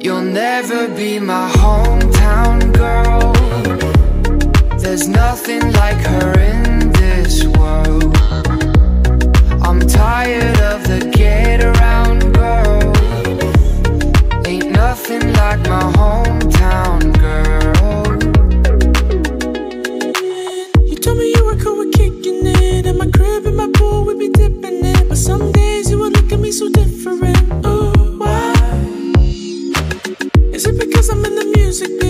You'll never be my hometown girl. There's nothing like her in this world. I'm tired of the get around girl. Ain't nothing like my hometown girl. You told me you were cool Is it because I'm in the music business?